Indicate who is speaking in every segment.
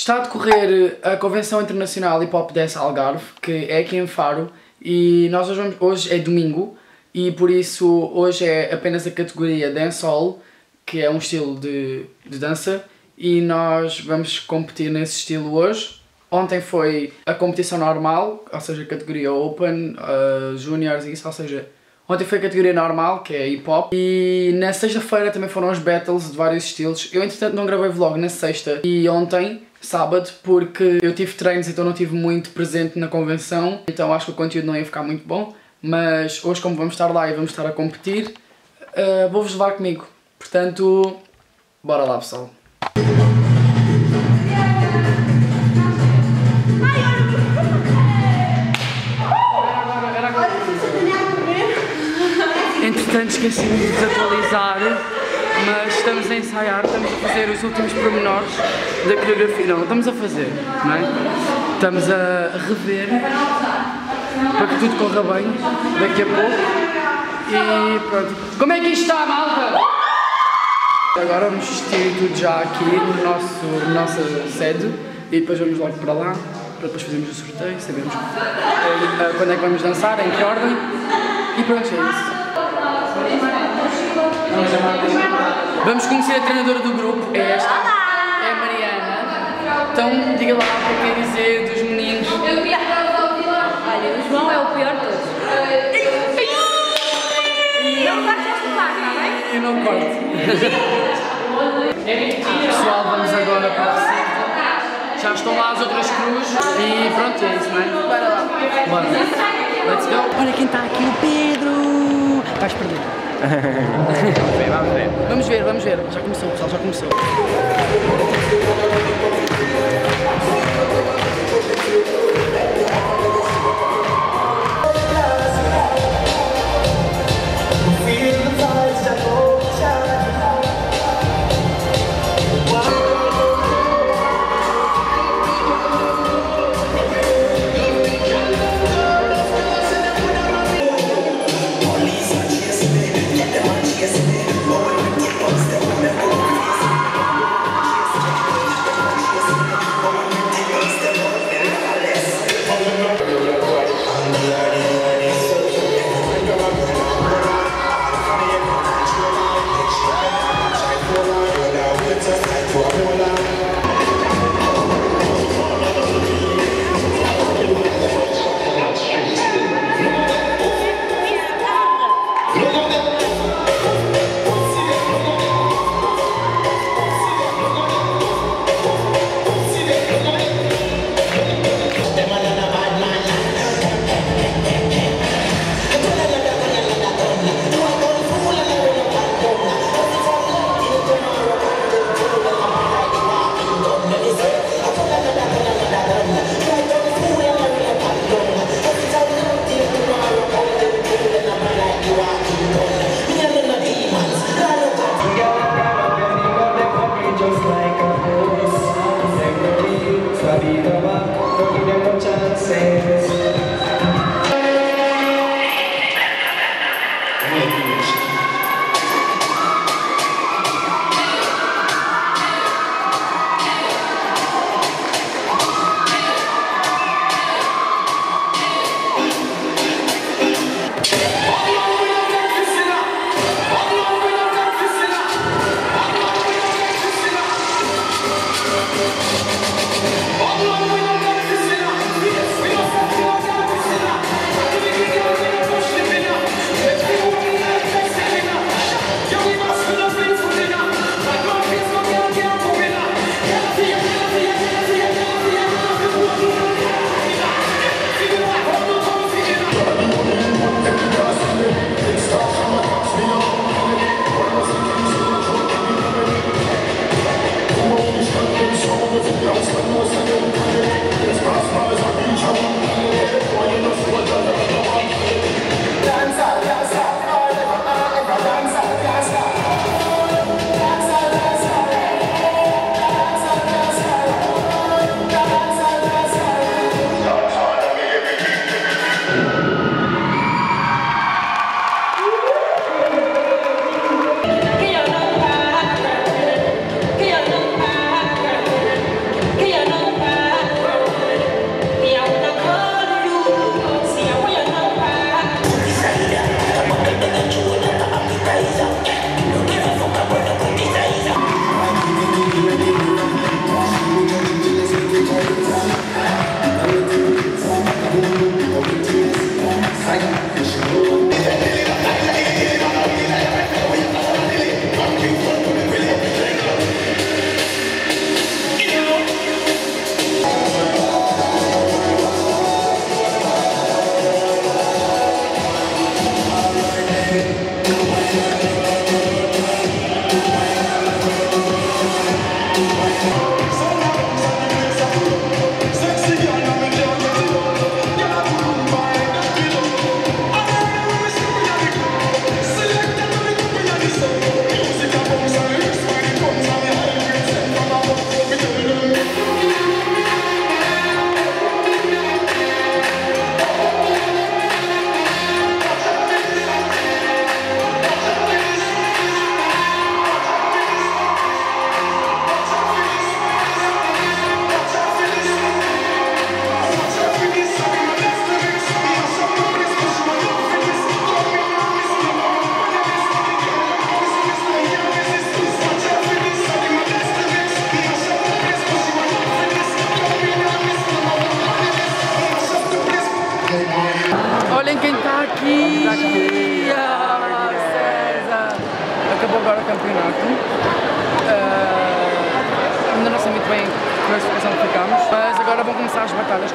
Speaker 1: Está a decorrer a Convenção Internacional Hip Hop Dance Algarve, que é aqui em Faro, e nós hoje, vamos, hoje é domingo, e por isso hoje é apenas a categoria Dancehall, que é um estilo de, de dança, e nós vamos competir nesse estilo hoje. Ontem foi a competição normal, ou seja, a categoria Open, uh, Juniors e isso, ou seja, ontem foi a categoria normal, que é hip hop, e na sexta-feira também foram os battles de vários estilos. Eu, entretanto, não gravei vlog na sexta e ontem, sábado, porque eu tive treinos, então não tive muito presente na convenção, então acho que o conteúdo não ia ficar muito bom. Mas hoje, como vamos estar lá e vamos estar a competir, uh, vou-vos levar comigo. Portanto, bora lá, pessoal. Entretanto, esqueci-me de desatualizar, mas estamos a ensaiar, estamos a fazer os últimos pormenores da coreografia. Não, estamos a fazer, não é? Estamos a rever para que tudo corra bem daqui a pouco. E pronto. Como é que isto está, malta? Agora vamos vestir tudo já aqui no nosso, na nossa sede e depois vamos logo para lá para depois fazermos o sorteio, sabemos eh, quando é que vamos dançar, em que ordem e pronto, é isso. Vamos conhecer a treinadora do grupo, é esta, é a Mariana. Então diga lá o que quer dizer dos meninos.
Speaker 2: Olha, o João é o pior de todos. Não cortes esta parte, está bem?
Speaker 1: Eu não corto. Pessoal, vamos agora para a receita. Já estão lá as outras cruzes e pronto, é isso, não é? Bora lá. Bora. Let's go. Olha quem está aqui, o Pedro. Vais perder.
Speaker 3: Vamos ver, vamos ver.
Speaker 1: Vamos ver. Já começou, pessoal, já começou.
Speaker 4: Chances.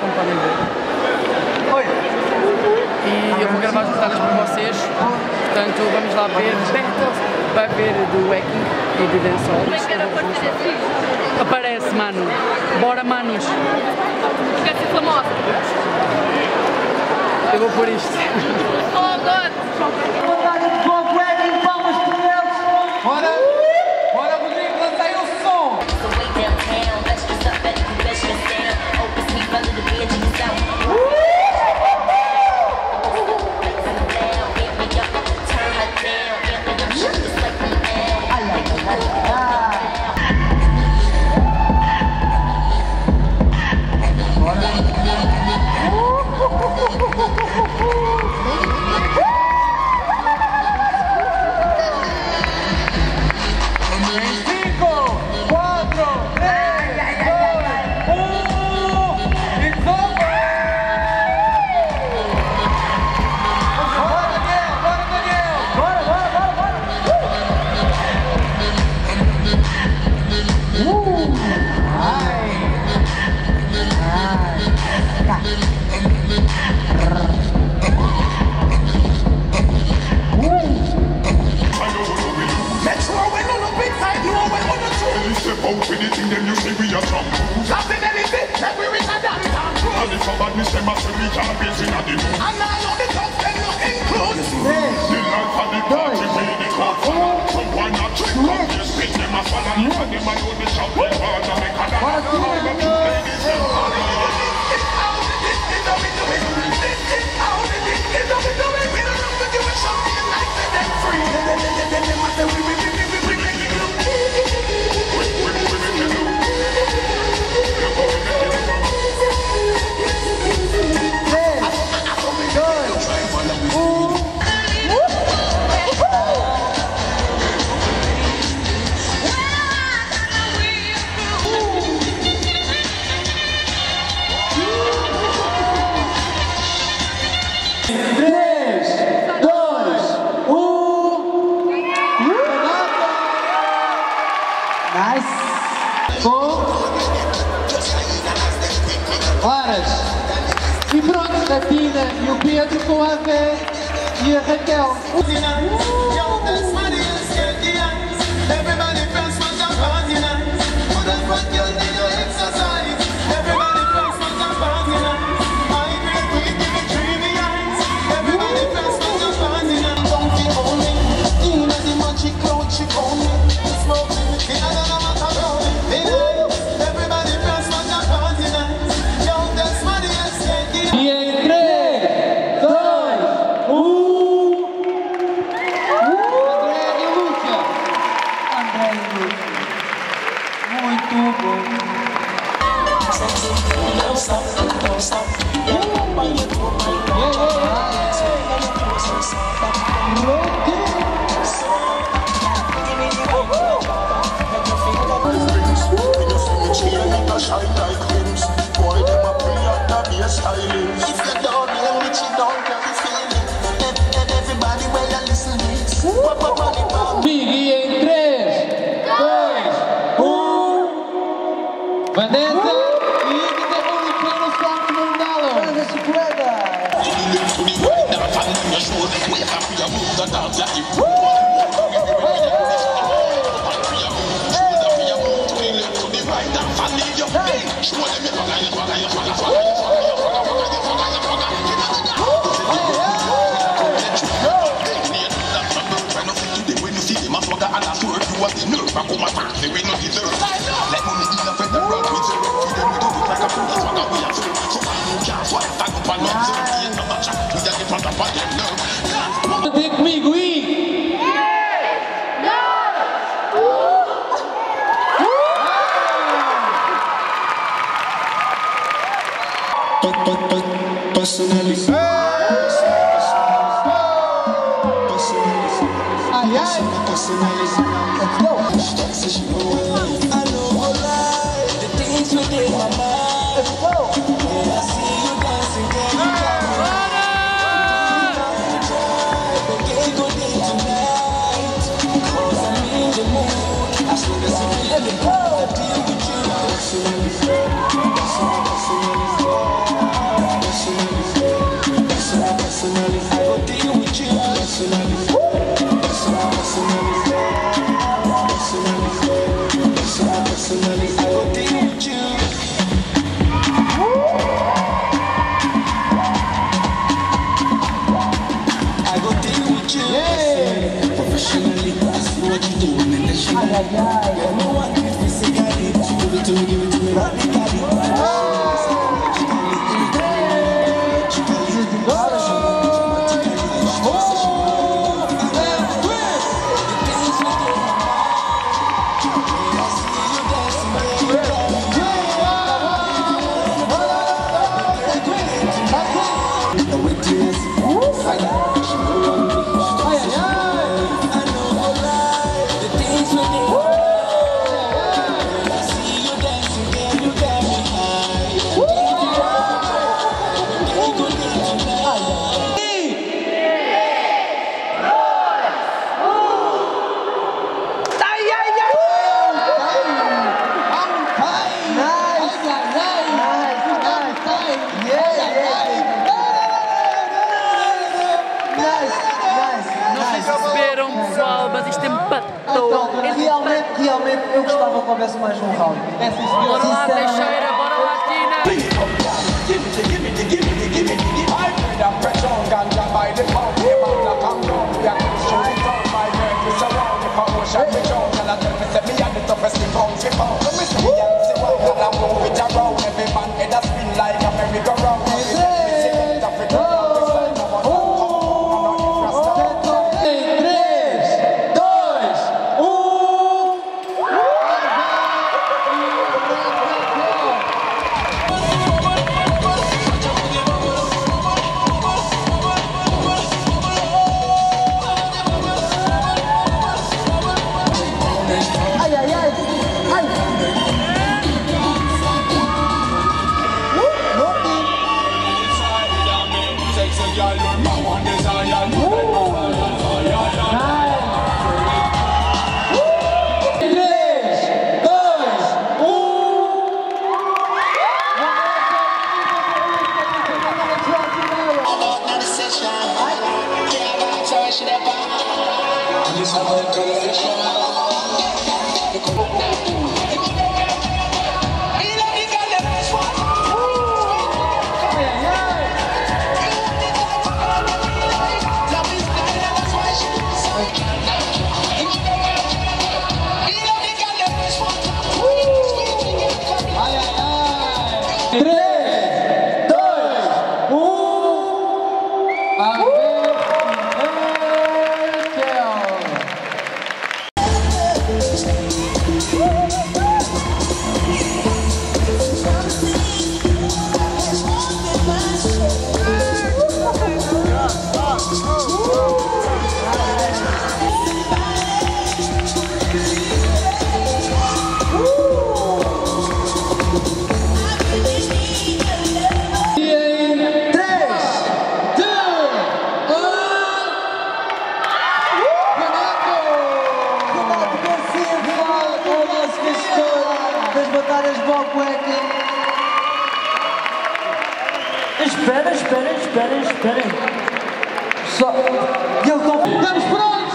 Speaker 1: como podem ver. Oi! E eu vou gravar os detalhes para vocês, portanto vamos lá ver para ver do Wacking e do Dancehall. Aparece, mano. Bora, manos!
Speaker 2: Quer ser famosa?
Speaker 1: Eu vou pôr isto.
Speaker 2: Oh, God!
Speaker 4: horas. E pronto, a Tina e o Pedro com a Vé e a Raquel.
Speaker 5: But then emotionally, that's what you do in the shit. You know what? Physically, she give it to me, give it to me radically. Tina.
Speaker 6: Três, Só. E ele está. Estamos prontos!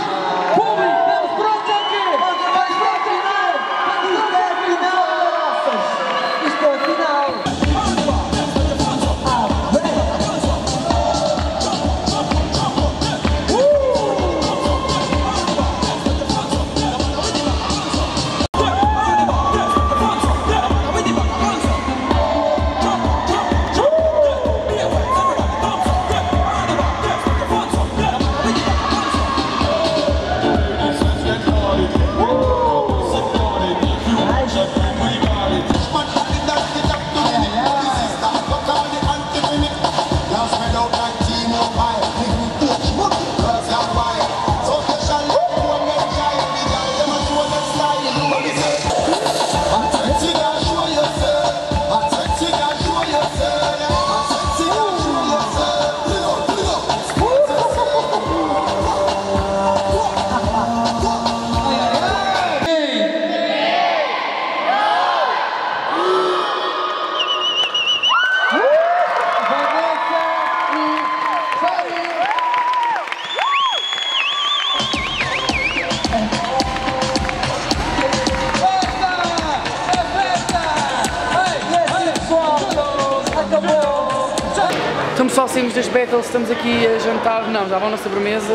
Speaker 5: Das battles, estamos aqui a jantar, não, já vão na sobremesa.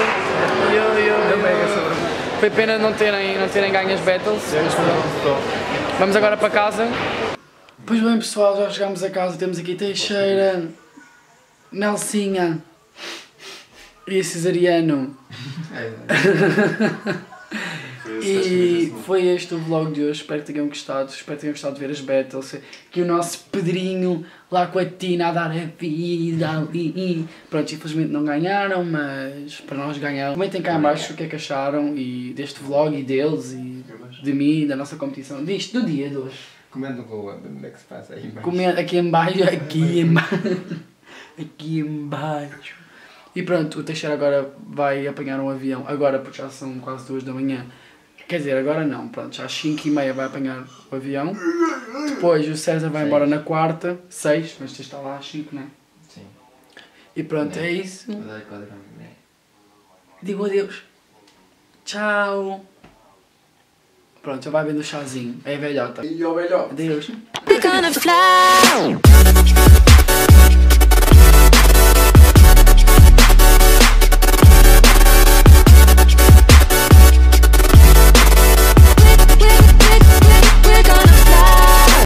Speaker 5: Eu, eu, eu,
Speaker 1: Foi pena não terem, não terem ganho as battles. Vamos agora para casa. Pois bem pessoal, já chegámos a casa, temos aqui Teixeira, Melcinha e Cesariano. E foi este o vlog de hoje, espero que tenham gostado, espero que tenham gostado de ver as battles, que o nosso Pedrinho lá com a Tina a dar a vida ali. Pronto, infelizmente não ganharam, mas para nós ganharam. Comentem cá em baixo o que é que acharam e deste vlog e deles e de mim, da nossa competição, disto, do dia de hoje.
Speaker 3: Comendo com onde é que se passa aí? embaixo?
Speaker 1: Comenta aqui em baixo, aqui em baixo, aqui em baixo. E pronto, o Teixeira agora vai apanhar um avião, agora porque já são quase duas da manhã. Quer dizer, agora não, pronto, já às 5 e meia vai apanhar o avião. Depois o César vai embora na quarta, 6, mas tu está lá às 5, né?
Speaker 3: Sim.
Speaker 1: E pronto, é isso.
Speaker 3: A mim.
Speaker 1: Digo adeus. Tchau. Pronto, já vai vendo o chazinho. É velhota. E o velhote. Adeus.
Speaker 7: We're gonna fly.